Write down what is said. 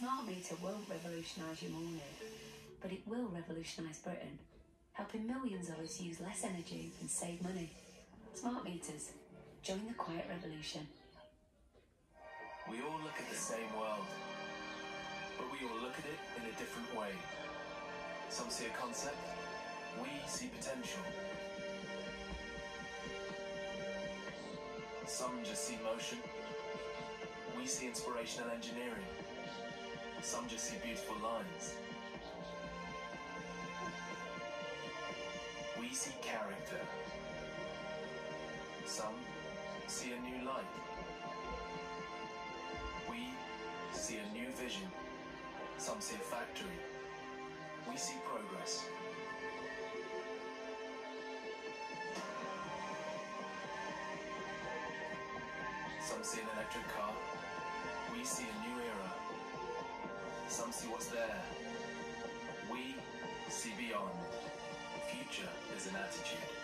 smart meter won't revolutionise your morning, but it will revolutionise Britain, helping millions of us use less energy and save money. Smart meters. Join the quiet revolution. We all look at the same world, but we all look at it in a different way. Some see a concept, we see potential. Some just see motion, we see inspiration and engineering. Some just see beautiful lines. We see character. Some see a new light. We see a new vision. Some see a factory. We see progress. Some see an electric car. We see a new. Some see what's there. We see beyond. The future is an attitude.